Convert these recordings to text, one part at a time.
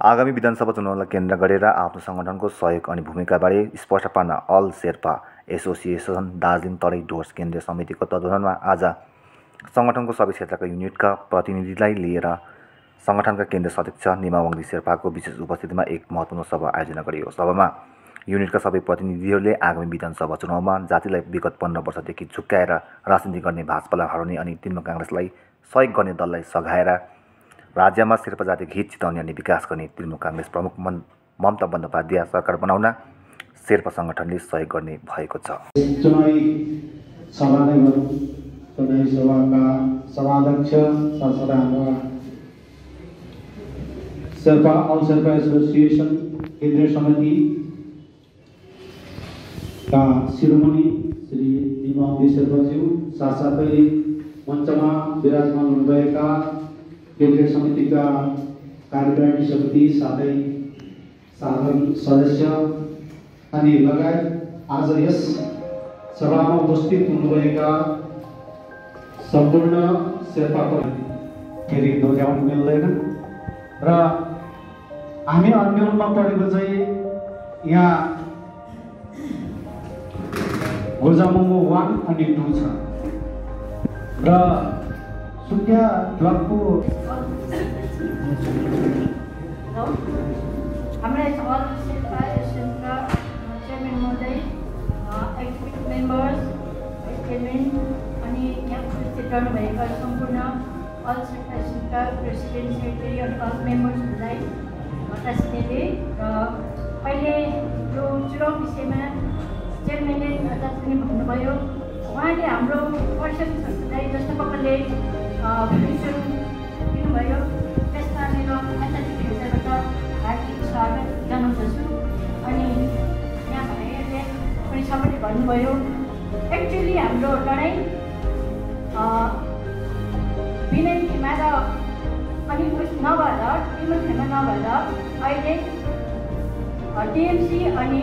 आगामी विधानसभा चुनावलाई केन्द्र गरेर आफ्नो सङ्गठनको सहयोग अनि भूमिकाबारे स्पष्ट पार्न अल शेर्पा एसोसिएसन दार्जिलिङ तराई डुवर्स केन्द्रीय समितिको तत्त्वावधानमा आज सङ्गठनको सबै क्षेत्रका युनिटका प्रतिनिधिलाई लिएर सङ्गठनका केन्द्रीय सदस्य निमा वाङदी शेर्पाको विशेष उपस्थितिमा एक महत्त्वपूर्ण सभा आयोजना गरियो। सभामा युनिटका सबै प्रतिनिधिहरूले आगामी विधानसभा चुनावमा जातिलाई विगत पन्ध्र वर्षदेखि झुक्काएर राजनीति गर्ने भाजपालाई हराउने अनि तृणमूल काङ्ग्रेसलाई सहयोग गर्ने दललाई सघाएर राज्यमा शेर्पा जातिको हित चिताउने अनि विकास गर्ने तृणमूल काङ्ग्रेस प्रमुख मन ममता बन्द सरकार बनाउन शेर्पा सङ्गठनले सहयोग गर्ने भएको छ। समितिका शिरोमणि श्री निमाउदी शेर्पाज्यू साथसाथै मञ्चमा विराजमान हुनुभएका केन्द्रीय समितिका कार्यकारिणी समिति साथै साधारण सदस्य अनि लगायत आज यस सभामा उपस्थित हुनुभएका सम्पूर्ण शेर्पाको फेरि दोहोऱ्याउनु मिल्दैन। र हामी अन्यलमा परेको चाहिँ यहाँ गोजामोमो वान अनि टू छ। र सुकिया ब्लकको हाम्रा मेम्बर्स अनि यहाँ सम्पूर्ण अल शेर्पा एसोसिएसनका प्रेसिडेन्ट सेक्रेटरी अनि अल मेम्बर्सहरूलाई टाँसिनेले र अहिले यो चुनाव विषयमा पनि भन्नुभयो उहाँले हाम्रो पर्सेप्सहरूलाई जस्तो प्रकारले भिजन दिनुभयो त्यसमा मेरो एथलेटिक हृदयबाट हार्दिक स्वागत जनाउँदछु अनि यहाँ भाइहरूले पनि सबैले भन्नुभयो एक्चुली हाम्रो लडाइँ विनन्तीमा र अनि उस नभएर इमोसनमा नभएर अहिले टिएमसी अनि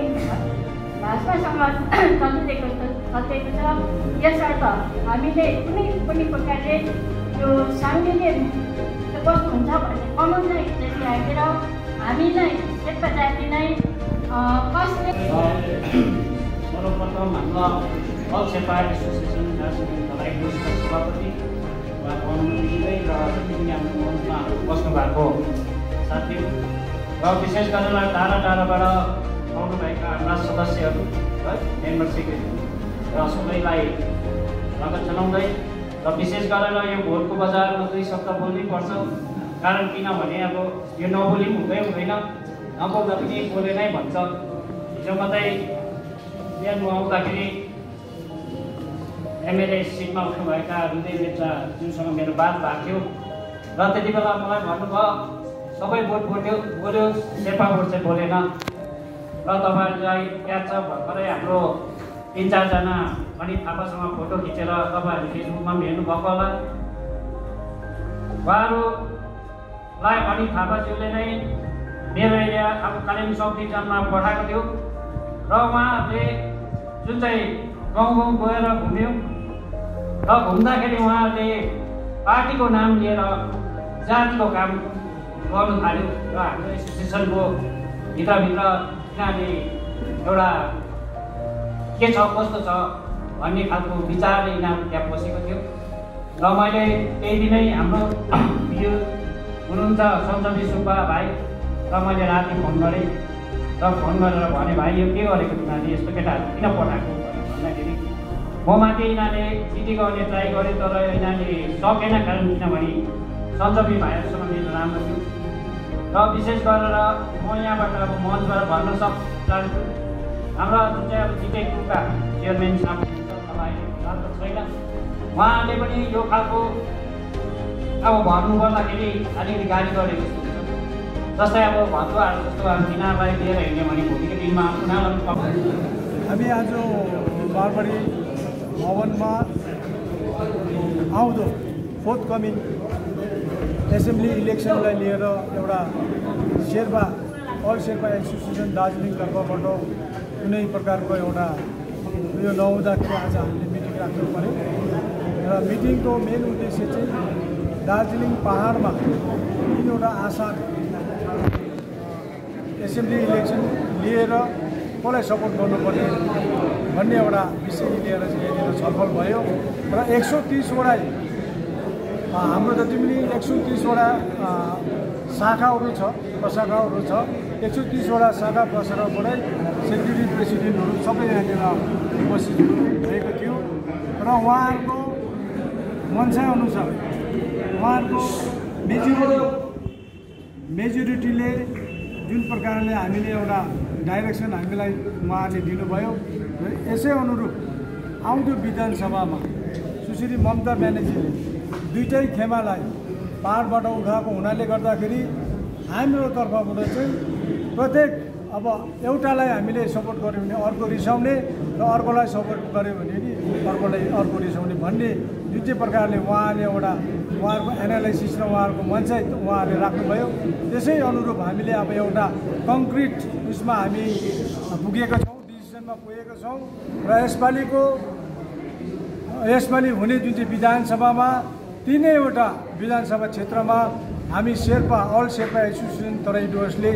भाजपासँग चलिरहेको चलिरहेको छ यसर्थ हामीले कुनै पनि प्रकारले यो साङ्गेले कस्तो हुन्छ भन्ने कमाउँदै त्यसले राखेर हामीलाई शेर्पा जाति नै कसले सर्वप्रथम हाम्रो अल शेर्पा एसोसिएसन दार्जिलिङ सभापति उहाँको अनुमति र हाम्रो मञ्चमा बस्नु भएको साथी र विशेष गरेर टाढा टाढाबाट आउनुभएका हाम्रा सदस्यहरू है मेम्बरसिप र सबैलाई स्वागत जनाउँदै र विशेष गरेर यो भोटको बजारमा दुई शब्द बोल्नै पर्छ। कारण किनभने अब यो नबोली पनि हुँदै हुँदैन। नबोल्दा पनि बोले नै भन्छ। हिजो मात्रै बिहान आउँदाखेरि एमएलए सिटमा उठ्नुभएका हृदय लेप्चा जुनसँग मेरो बात भएको थियो। र त्यति बेला मलाई भन्नुभयो सबै भोट बोल्यो बोल्यो शेर्पा भोट चाहिँ बोलेन। र तपाईँहरूलाई याद छ भर्खरै हाम्रो तिन चारजना अनि थापासँग फोटो खिचेर तपाईँहरू फेसबुकमा पनि हेर्नुभएको होला। उहाँहरूलाई अनि थापाज्यूले नै मेरो एरिया अब कालिम्पोङ सब डिभिजनमा पठाएको थियो र उहाँहरूले जुन चाहिँ गाउँ गाउँ गएर घुम्यो र घुम्दाखेरि उहाँहरूले पार्टीको नाम लिएर जातिको काम गर्नु थाल्यो र हाम्रो एसोसिएसनको भित्रभित्र तिनीहरूले एउटा के छ कस्तो छ भन्ने खालको विचारले यिनीहरू त्यहाँ बसेको थियो। र मैले त्यही दिनै हाम्रो यो हुनुहुन्छ सञ्चबी सुब्बा भाइ र मैले राति फोन गरेँ र फोन गरेर भने भाइ यो के गरेको तिमीहरूले? यस्तो केटाहरू किन पठाएको? भन्दाखेरि म माथि यिनीहरूले चिठी गर्ने ट्राई गरेँ तर यिनीहरूले सकेन कारण किनभने सञ्चबी भाइहरूसँग मेरो राम्रो थियो। र विशेष गरेर म यहाँबाट अब मञ्चबाट भन्न सक् चाहन्छु हाम्रा जुन चाहिँ अब जिटे टुका चेयरम्यान साहब छैन उहाँहरूले पनि यो खालको अब भन्नु पर्दाखेरि अलिकति गाली गरेको जस्तो हुन्छ जस्तै अब भतुवाहरू जस्तो अब तिनीहरूलाई लिएर हिँड्यो भने भोलिको दिनमा उनीहरूलाई हामी आज बारबडी भवनमा आउँदो फोर्थ कमिङ एसेम्ब्ली इलेक्सनलाई लिएर एउटा शेर्पा अल शेर्पा एसोसिएसन दार्जिलिङ तर्फबाट कुनै प्रकारको एउटा यो नहुँदाखेरि आज हामीले राख्नु पऱ्यो। र मिटिङको मेन उद्देश्य चाहिँ दार्जिलिङ पाहाडमा तिनवटा आशा एसेम्ब्ली इलेक्सन लिएर कसलाई सपोर्ट गर्नुपर्ने भन्ने एउटा विषय लिएर चाहिँ यहाँनिर छलफल भयो। र एक सौ तिसवटा हाम्रो जति पनि एक सौ तिसवटा शाखाहरू छ प्रशाखाहरू छ एक सौ तिसवटा शाखा प्रशाखाबाटै सेक्रेटरी प्रेसिडेन्टहरू सबै यहाँनिर उपस्थित भएको थियो र उहाँहरूको मनसाअनुसार उहाँहरूको मेजोरिटी मेजोरिटीले जुन प्रकारले हामीले एउटा डाइरेक्सन हामीलाई उहाँले दिनुभयो र यसै अनुरूप आउँदो विधानसभामा सुश्री ममता ब्यानर्जीले दुइटै खेमालाई पाहाडबाट उठाएको हुनाले गर्दाखेरि हाम्रो तर्फबाट चाहिँ प्रत्येक अब एउटालाई हामीले सपोर्ट गऱ्यौँ भने अर्को रिसाउने र अर्कोलाई सपोर्ट गऱ्यो भने नि अर्कोलाई अर्को रिसाउने भन्ने जुन चाहिँ प्रकारले उहाँले एउटा उहाँहरूको एनालाइसिस र उहाँहरूको मञ्चाइ उहाँहरूले राख्नुभयो। त्यसै अनुरूप हामीले अब एउटा कङ्क्रिट उसमा हामी पुगेका छौँ डिसिसनमा पुगेका छौँ र यसपालिको यसपालि हुने जुन चाहिँ विधानसभामा तिनैवटा विधानसभा क्षेत्रमा हामी शेर्पा अल शेर्पा एसोसिएसन तराई डुवर्सले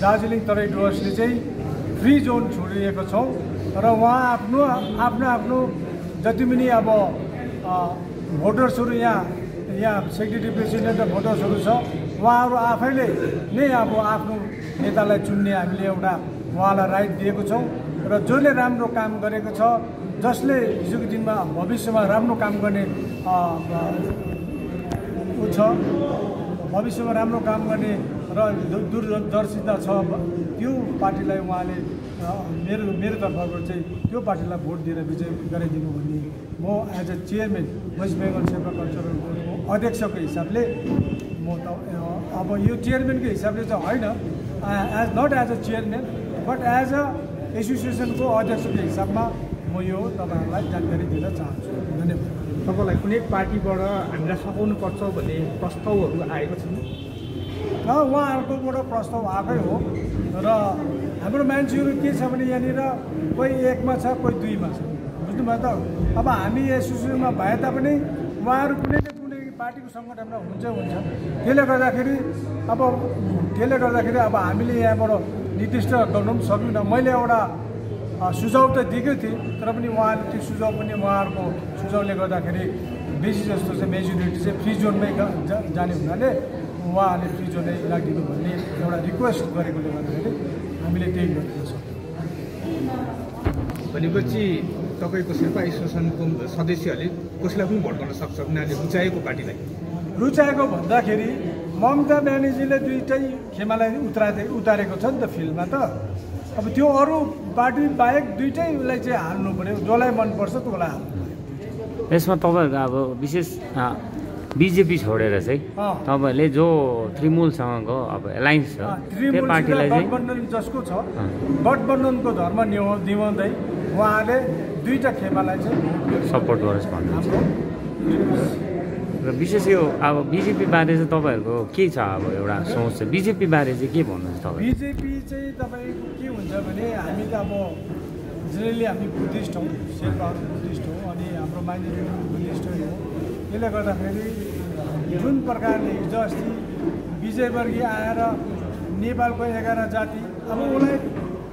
दार्जिलिङ तराई डुवर्सले चाहिँ फ्री जोन छोडिएको छौँ र उहाँ आफ्नो आफ्नो आफ्नो जति पनि अब भोटर्सहरू यहाँ यहाँ सेक्रेटरी प्रेसिडेन्ट र भोटर्सहरू छ उहाँहरू आफैले नै अब आफ्नो नेतालाई चुन्ने हामीले एउटा उहाँलाई राइट दिएको छौँ र जसले राम्रो काम गरेको छ जसले हिजोको दिनमा भविष्यमा राम्रो काम गर्ने ऊ छ भविष्यमा राम्रो काम गर्ने र दूरदर्शिता छ त्यो पार्टीलाई उहाँले मेरो मेरो तर्फबाट चाहिँ त्यो पार्टीलाई भोट दिएर विजय गराइदिनु भन्ने म as a chairman West Bengal सेवा कल्चरल बोर्डको अध्यक्षको हिसाबले म त अब यो चेयरम्यानको हिसाबले चाहिँ होइन as not as a chairman but as a एसोसिएसनको अध्यक्षको हिसाबमा म यो तपाईँहरूलाई जानकारी दिन चाहन्छु। धन्यवाद। तपाईँलाई कुनै पार्टीबाट हामीलाई सघाउनुपर्छ भन्ने प्रस्तावहरू आएको छैन र उहाँहरूकोबाट प्रस्ताव आएकै हो। र हाम्रो मान्छेहरू के छ भने यहाँनिर कोही एकमा छ कोही दुईमा छ। बुझ्नुभयो त? अब हामी एसोसिएसनमा भए तापनि उहाँहरू कुनै न कुनै पार्टीको सङ्गठनमा हुन्छ हुन्छ। त्यसले गर्दाखेरि अब त्यसले गर्दाखेरि अब हामीले यहाँबाट निर्दिष्ट गर्नु पनि सकिनँ मैले एउटा सुझाव त दिएकै थिएँ तर पनि उहाँले त्यो सुझाव पनि उहाँहरूको सुझावले गर्दाखेरि बेसी जस्तो चाहिँ मेजोरिटी चाहिँ फ्री जोनमै जाने हुनाले उहाँहरूले फ्री जोनै राखिदिनु भन्ने एउटा रिक्वेस्ट गरेकोले गर्दाखेरि हामीले त्यही गरेको छौँ भनेपछि तपाईँको शेर्पा एसोसिएसनको सदस्यहरूले कसैलाई पनि भोट गर्न सक्छ? उनीहरूले रुचाएको पार्टीलाई? रुचाएको भन्दाखेरि ममता ब्यानर्जीले दुइटै खेमालाई उतारे उतारेको छ नि त फिल्डमा त अब त्यो अरू पार्टी बाहेक दुइटैलाई चाहिँ हाल्नु पऱ्यो जसलाई मनपर्छ त्यसलाई हाल्नु पऱ्यो यसमा तपाईँहरूको अब विशेष बिजेपी छोडेर चाहिँ। तपाईँहरूले जो तृणमूलसँगको अब एलायन्स छ त्यो पार्टीलाई गठबन्धन जसको छ। गठबन्धनको धर्म निभा निभाउँदै उहाँले दुईवटा खेमालाई चाहिँ सपोर्ट गरोस् भन्नु र विशेष यो अब बिजेपी बारे चाहिँ तपाईँहरूको के छ अब एउटा सोच छ बिजेपी बारे चाहिँ के भन्नुहुन्छ तपाईँ? बिजेपी चाहिँ तपाईँको के हुन्छ भने हामी त अब जेनरली हामी बुद्धिस्ट हौँ शेर्पाहरू बुद्धिस्ट हौँ अनि हाम्रो माइनोरिटी बुद्धिस्टै हो। त्यसले गर्दाखेरि जुन प्रकारले हिजो अस्ति विजयवर्गीय आएर नेपालको एघार जाति अब उसलाई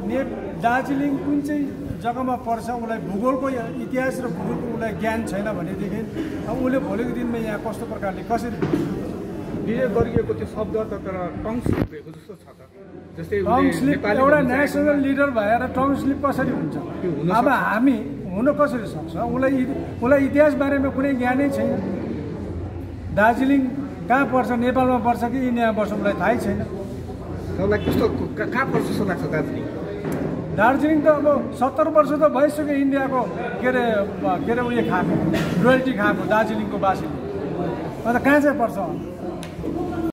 ने दार्जिलिङ कुन चाहिँ जग्गामा पर्छ उसलाई भूगोलको इतिहास र भूगोलको उसलाई ज्ञान छैन भनेदेखि अब उसले भोलिको दिनमा यहाँ कस्तो प्रकारले कसरी विजयवर्गीयको त्यो शब्द त तर टङ स्लिप भएको जस्तो छ त। जस्तै उसले टङ स्लिप नेपाली एउटा नेसनल लिडर भएर टङ स्लिप कसरी हुन्छ? अब। हामी हुन कसरी सक्छ? उसलाई उसलाई इतिहास बारेमा कुनै ज्ञानै छैन। दार्जिलिङ कहाँ पर्छ नेपालमा पर्छ कि इन्डियामा पर्छ उसलाई थाहै छैन। कस्तो कहाँ पर्छ जस्तो लाग्छ दार्जिलिङ? दार्जिलिङ त अब सत्तर वर्ष त भइसक्यो इन्डियाको के अरे के अरे उयो खाएको रोयल्टी खाएको दार्जिलिङको बासीले अन्त कहाँ चाहिँ पर्छ?